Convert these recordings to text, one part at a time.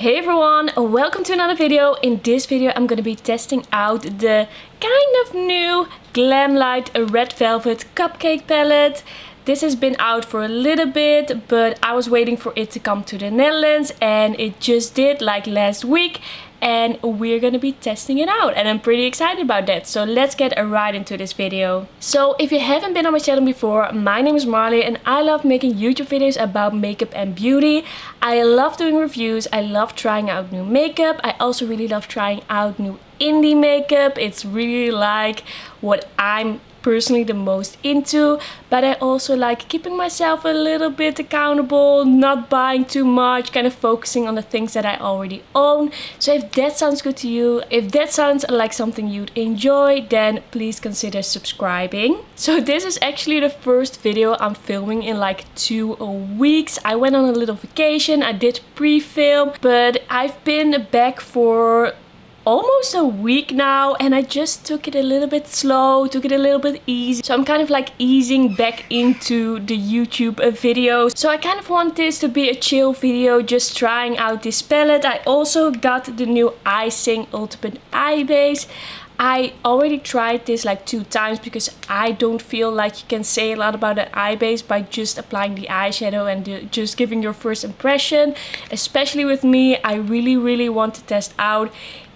Hey everyone, welcome to another video. In this video I'm to be testing out the kind of new Glamlite Red Velvet Cupcake palette. This has been out for a little bit, but I was waiting for it to come to the Netherlands and it just did like last week and we're gonna be testing it out and I'm pretty excited about that so let's get right into this video. So if you haven't been on my channel before my name is Marlie and I love making YouTube videos about makeup and beauty. I love doing reviews, I love trying out new makeup, I also really love trying out new indie makeup. It's really like what I'm personally the most into but I also like keeping myself a little bit accountable not buying too much kind of focusing on the things that I already own. So if that sounds good to you if that sounds like something you'd enjoy then please consider subscribing. So this is actually the first video I'm filming in like two weeks. I went on a little vacation I did pre-film but I've been back for almost a week now and I just took it a little bit slow, took it a little bit easy. So I'm kind of like easing back into the YouTube uh, videos. So I kind of want this to be a chill video, just trying out this palette. I also got the new Eye-Cing Ultimate Eye Base. I already tried this like two times because I don't feel like you can say a lot about an eye base by just applying the eyeshadow and just giving your first impression. Especially with me, I really really want to test out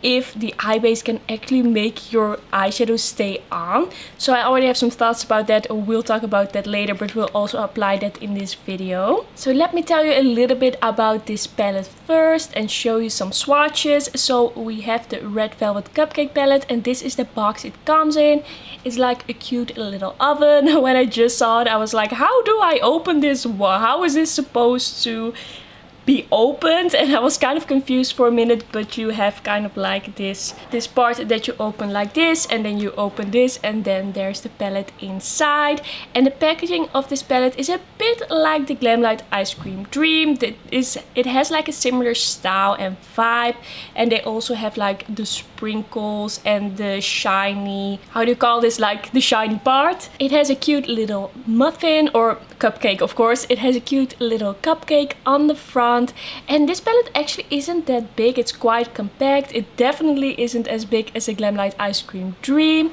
if the eye base can actually make your eyeshadow stay on. So I already have some thoughts about that. We'll talk about that later, but we'll also apply that in this video. So let me tell you a little bit about this palette first and show you some swatches. So we have the Red Velvet Cupcake palette and this is the box it comes in. It's like a cute little oven. When I just saw it, I was like, how do I open this? How is this supposed to be opened. And I was kind of confused for a minute but you have kind of like this this part that you open like this and then you open this and then there's the palette inside. And the packaging of this palette is a bit like the Glamlite Ice Cream Dream that is it has like a similar style and vibe. And they also have like the sprinkles and the shiny how do you call this like the shiny part it has a cute little muffin or cupcake of course it has a cute little cupcake on the front. And this palette actually isn't that big. It's quite compact. It definitely isn't as big as the Glamlite Ice Cream Dream.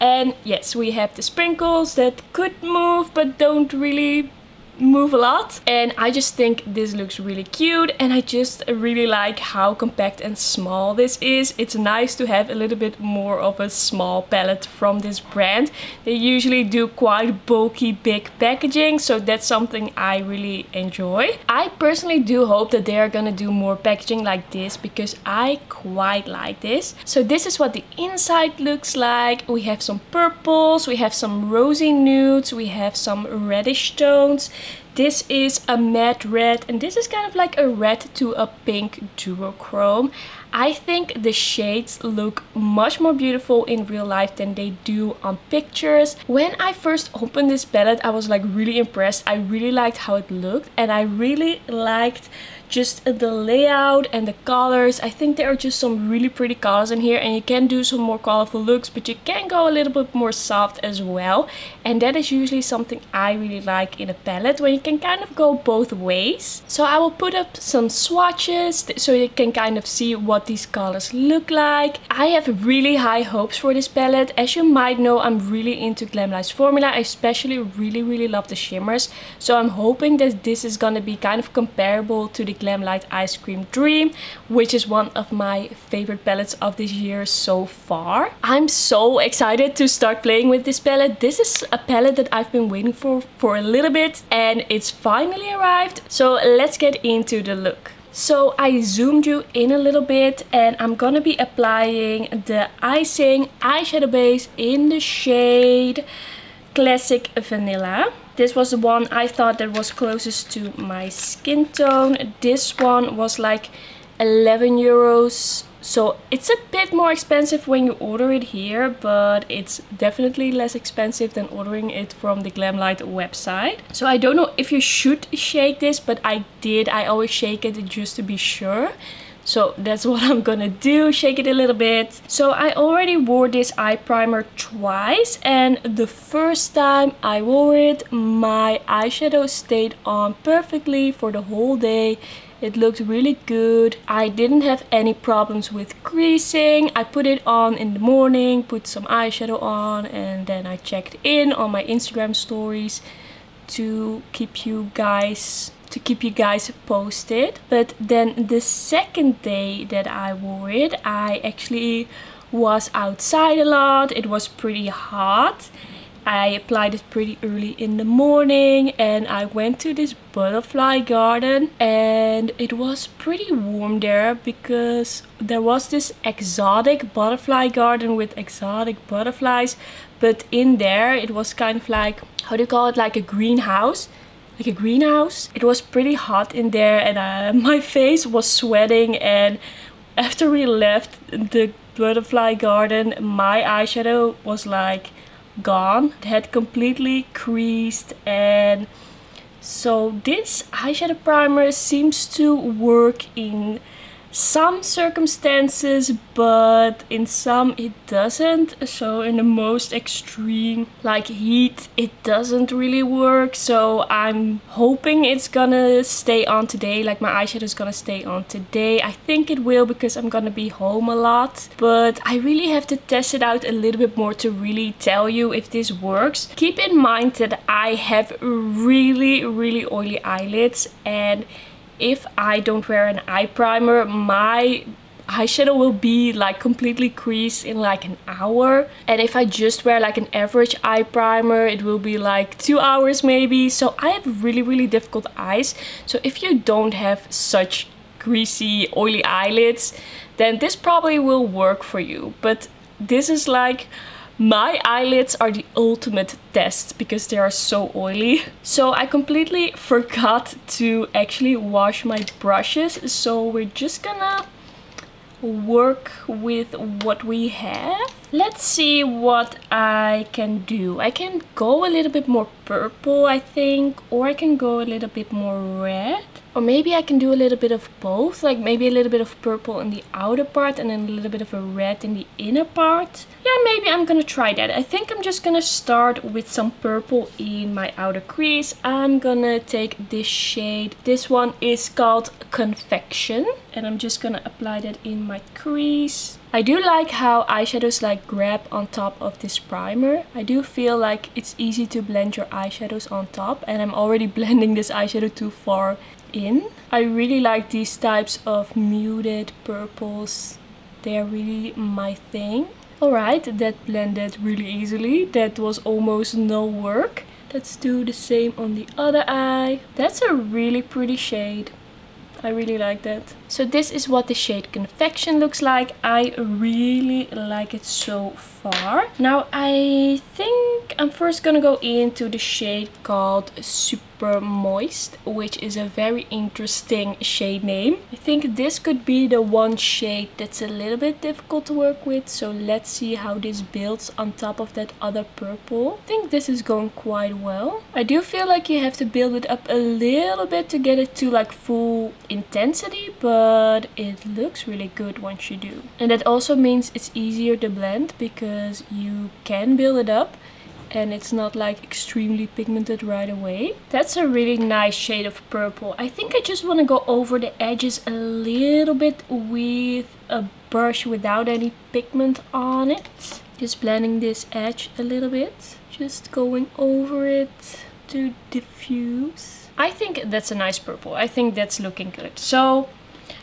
And yes, we have the sprinkles that could move but don't really move a lot and I just think this looks really cute and I just really like how compact and small this is. It's nice to have a little bit more of a small palette from this brand. They usually do quite bulky big packaging so that's something I really enjoy. I personally do hope that they are gonna do more packaging like this because I quite like this. So this is what the inside looks like. We have some purples, we have some rosy nudes, we have some reddish tones this is a matte red and this is kind of like a red to a pink duochrome. I think the shades look much more beautiful in real life than they do on pictures. When I first opened this palette, I was like really impressed. I really liked how it looked and I really liked just the layout and the colors. I think there are just some really pretty colors in here and you can do some more colorful looks but you can go a little bit more soft as well. And that is usually something I really like in a palette when you can kind of go both ways. So I will put up some swatches so you can kind of see what these colors look like. I have really high hopes for this palette. As you might know I'm really into Glamlite's formula. I especially really really love the shimmers. So I'm hoping that this is gonna be kind of comparable to the Glamlite Ice Cream Dream, which is one of my favorite palettes of this year so far. I'm so excited to start playing with this palette. This is a palette that I've been waiting for for a little bit and it's finally arrived. So let's get into the look. So I zoomed you in a little bit and I'm gonna be applying the Eye-Cing eyeshadow base in the shade Classic Vanilla. This was the one I thought that was closest to my skin tone. This one was like 11 euros. So it's a bit more expensive when you order it here, but it's definitely less expensive than ordering it from the Glamlite website. So I don't know if you should shake this, but I did. I always shake it just to be sure. So that's what I'm gonna do, shake it a little bit. So I already wore this eye primer twice and the first time I wore it, my eyeshadow stayed on perfectly for the whole day It looked really good. I didn't have any problems with creasing. I put it on in the morning, put some eyeshadow on and then I checked in on my Instagram stories to keep you guys to keep you guys posted. But then the second day that I wore it, I actually was outside a lot. It was pretty hot. I applied it pretty early in the morning and I went to this butterfly garden and it was pretty warm there because there was this exotic butterfly garden with exotic butterflies but in there it was kind of like how do you call it like a greenhouse like a greenhouse. It was pretty hot in there and uh, my face was sweating and after we left the butterfly garden my eyeshadow was like gone. It had completely creased and so this eyeshadow primer seems to work in some circumstances but in some it doesn't. So in the most extreme like heat it doesn't really work. So I'm hoping it's gonna stay on today. Like my eyeshadow is gonna stay on today. I think it will because I'm gonna be home a lot. But I really have to test it out a little bit more to really tell you if this works. Keep in mind that I have really really oily eyelids and if I don't wear an eye primer, my eyeshadow will be like completely creased in like an hour. And if I just wear like an average eye primer it will be like two hours maybe. So I have really really difficult eyes. So if you don't have such greasy oily eyelids then this probably will work for you. But this is like my eyelids are the ultimate test because they are so oily. So I completely forgot to actually wash my brushes. So we're just gonna work with what we have. Let's see what I can do. I can go a little bit more purple, I think, or I can go a little bit more red. Or maybe I can do a little bit of both, like maybe a little bit of purple in the outer part and then a little bit of a red in the inner part. Yeah, maybe I'm gonna try that. I think I'm just gonna start with some purple in my outer crease. I'm gonna take this shade. This one is called Confection and I'm just gonna apply that in my crease. I do like how eyeshadows like grab on top of this primer. I do feel like it's easy to blend your eyeshadows on top and I'm already blending this eyeshadow too far in. I really like these types of muted purples. They are really my thing. Alright, that blended really easily. That was almost no work. Let's do the same on the other eye. That's a really pretty shade. I really like that. So this is what the shade Confection looks like. I really like it so far. Now I think I'm first gonna go into the shade called Super Moist, which is a very interesting shade name. I think this could be the one shade that's a little bit difficult to work with, so let's see how this builds on top of that other purple. I think this is going quite well. I do feel like you have to build it up a little bit to get it to like full intensity, but it looks really good once you do. And that also means it's easier to blend because you can build it up and it's not like extremely pigmented right away. That's a really nice shade of purple. I think I just want to go over the edges a little bit with a brush without any pigment on it. Just blending this edge a little bit. Just going over it to diffuse. I think that's a nice purple. I think that's looking good. So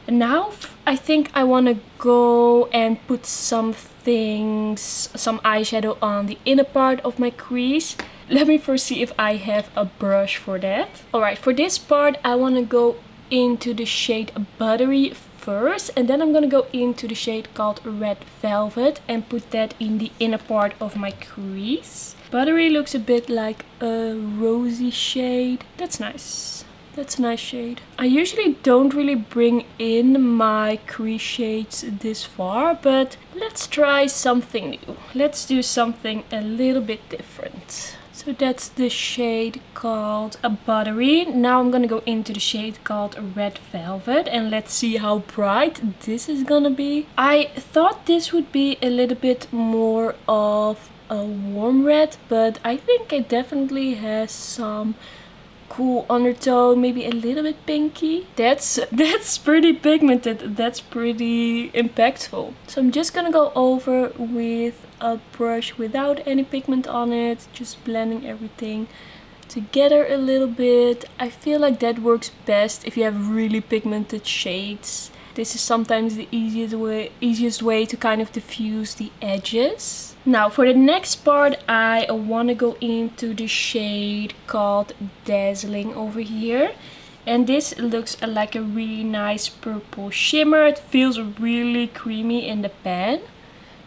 now I think I want to go and put some things, some eyeshadow on the inner part of my crease. Let me first see if I have a brush for that. Alright, for this part I want to go into the shade Buttery first and then I'm gonna go into the shade called Red Velvet and put that in the inner part of my crease. Buttery looks a bit like a rosy shade. That's nice. That's a nice shade. I usually don't really bring in my crease shades this far, but let's try something new. Let's do something a little bit different. So that's the shade called a buttery. Now I'm gonna go into the shade called red velvet and let's see how bright this is gonna be. I thought this would be a little bit more of a warm red, but I think it definitely has some cool undertone, maybe a little bit pinky. That's that's pretty pigmented. That's pretty impactful. So I'm just gonna go over with a brush without any pigment on it, just blending everything together a little bit. I feel like that works best if you have really pigmented shades. This is sometimes the easiest way, easiest way to kind of diffuse the edges. Now for the next part I want to go into the shade called Dazzling over here. And this looks like a really nice purple shimmer. It feels really creamy in the pan.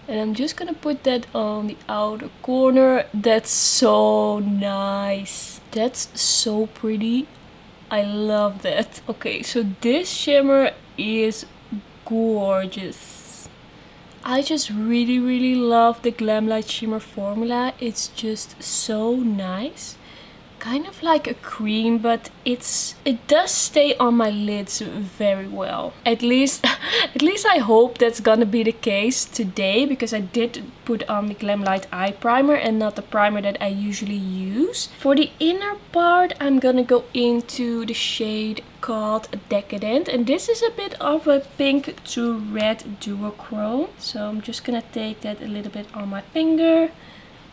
And I'm just gonna put that on the outer corner. That's so nice. That's so pretty. I love that. Okay, so this shimmer is gorgeous. I just really, really love the Glamlite Shimmer formula. It's just so nice kind of like a cream but it's it does stay on my lids very well. At least at least I hope that's gonna be the case today because I did put on the Glamlite eye primer and not the primer that I usually use. For the inner part I'm gonna go into the shade called Decadent and this is a bit of a pink to red duochrome. So I'm just gonna take that a little bit on my finger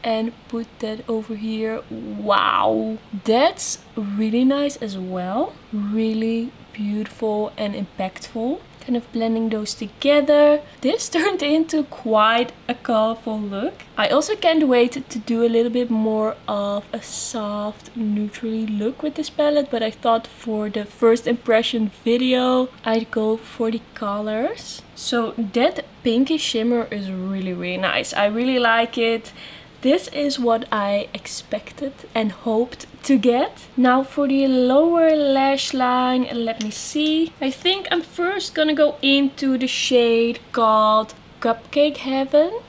and put that over here. Wow. That's really nice as well. Really beautiful and impactful. Kind of blending those together. This turned into quite a colorful look. I also can't wait to do a little bit more of a soft neutrally look with this palette but i thought for the first impression video i'd go for the colors. So that pinky shimmer is really really nice. I really like it this is what I expected and hoped to get. Now for the lower lash line, let me see. I think I'm first gonna go into the shade called Cupcake Heaven.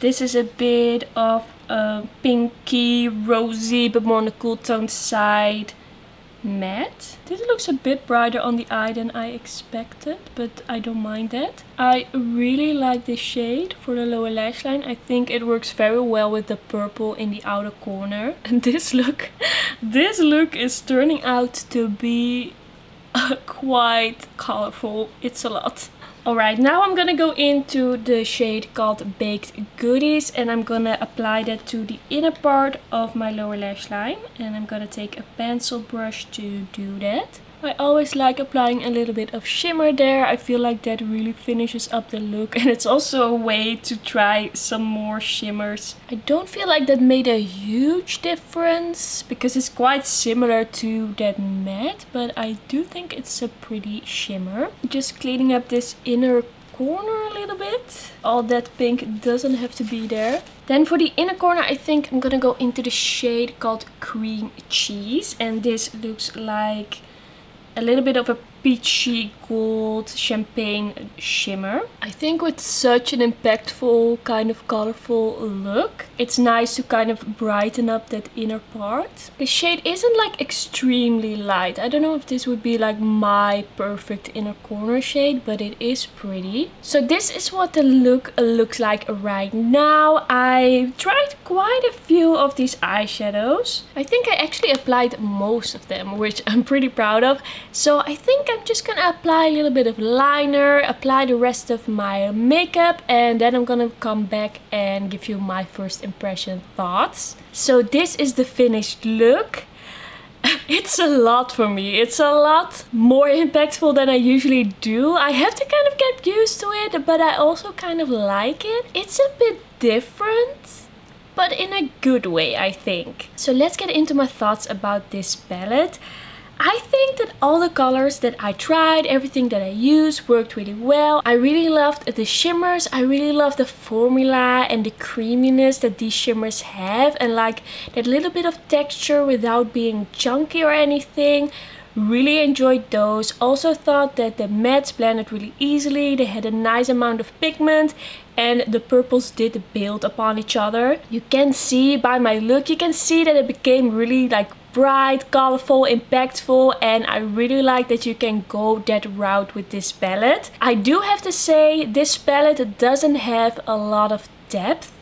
This is a bit of a pinky, rosy, but more on the cool toned side matte. This looks a bit brighter on the eye than I expected, but I don't mind that. I really like this shade for the lower lash line. I think it works very well with the purple in the outer corner. And this look, this look is turning out to be quite colorful. It's a lot. Alright, now I'm gonna go into the shade called Baked Goodies and I'm gonna apply that to the inner part of my lower lash line. And I'm gonna take a pencil brush to do that. I always like applying a little bit of shimmer there. I feel like that really finishes up the look. And it's also a way to try some more shimmers. I don't feel like that made a huge difference because it's quite similar to that matte. But I do think it's a pretty shimmer. Just cleaning up this inner corner a little bit. All that pink doesn't have to be there. Then for the inner corner, I think I'm gonna go into the shade called Cream Cheese. And this looks like a little bit of a peachy gold champagne shimmer. I think with such an impactful kind of colorful look, it's nice to kind of brighten up that inner part. The shade isn't like extremely light. I don't know if this would be like my perfect inner corner shade, but it is pretty. So this is what the look looks like right now. I tried quite a few of these eyeshadows. I think I actually applied most of them, which I'm pretty proud of. So I think I'm just gonna apply a little bit of liner, apply the rest of my makeup, and then I'm gonna come back and give you my first impression thoughts. So this is the finished look. it's a lot for me. It's a lot more impactful than I usually do. I have to kind of get used to it, but I also kind of like it. It's a bit different, but in a good way, I think. So let's get into my thoughts about this palette. I think that all the colors that I tried, everything that I used worked really well. I really loved the shimmers. I really love the formula and the creaminess that these shimmers have and like that little bit of texture without being chunky or anything. Really enjoyed those. Also thought that the mattes blended really easily. They had a nice amount of pigment and the purples did build upon each other. You can see by my look, you can see that it became really like bright, colorful, impactful and I really like that you can go that route with this palette. I do have to say this palette doesn't have a lot of depth.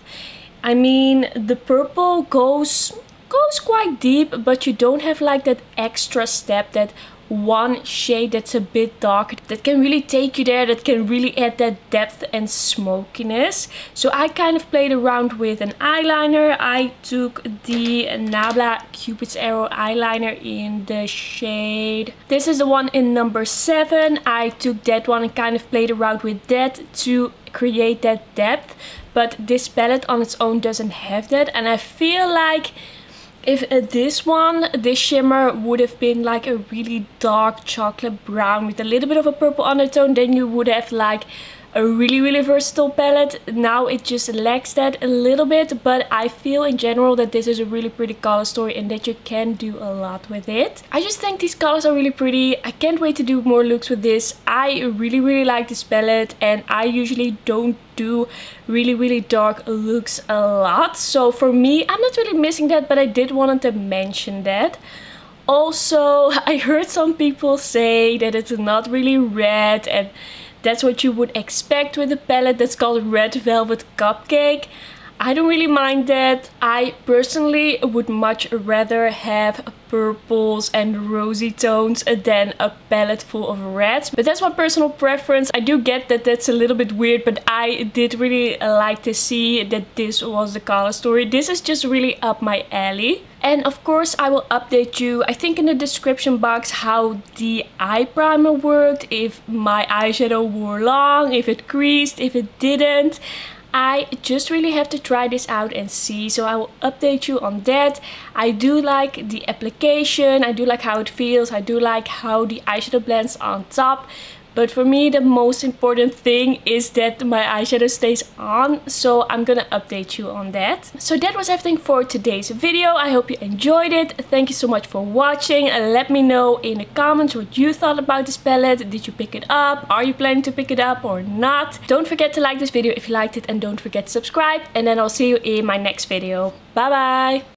I mean the purple goes goes quite deep, but you don't have like that extra step that one shade that's a bit darker that can really take you there that can really add that depth and smokiness. So I kind of played around with an eyeliner. I took the Nabla Cupid's Arrow eyeliner in the shade. This is the one in number 7 I took that one and kind of played around with that to create that depth. But this palette on its own doesn't have that. And I feel like if uh, this one, this shimmer would have been like a really dark chocolate brown with a little bit of a purple undertone, then you would have like a really really versatile palette. Now it just lacks that a little bit but I feel in general that this is a really pretty color story and that you can do a lot with it. I just think these colors are really pretty. I can't wait to do more looks with this. I really really like this palette and I usually don't do really really dark looks a lot. So for me I'm not really missing that but I did want to mention that. Also, I heard some people say that it's not really red and that's what you would expect with a palette that's called Red Velvet Cupcake. I don't really mind that. I personally would much rather have purples and rosy tones than a palette full of reds. But that's my personal preference. I do get that that's a little bit weird, but I did really like to see that this was the color story. This is just really up my alley. And of course I will update you, I think in the description box, how the eye primer worked, if my eyeshadow wore long, if it creased, if it didn't. I just really have to try this out and see so I will update you on that. I do like the application, I do like how it feels, I do like how the eyeshadow blends on top but for me, the most important thing is that my eyeshadow stays on. So I'm gonna update you on that. So that was everything for today's video. I hope you enjoyed it. Thank you so much for watching. Let me know in the comments what you thought about this palette. Did you pick it up? Are you planning to pick it up or not? Don't forget to like this video if you liked it and don't forget to subscribe. And then I'll see you in my next video. Bye bye!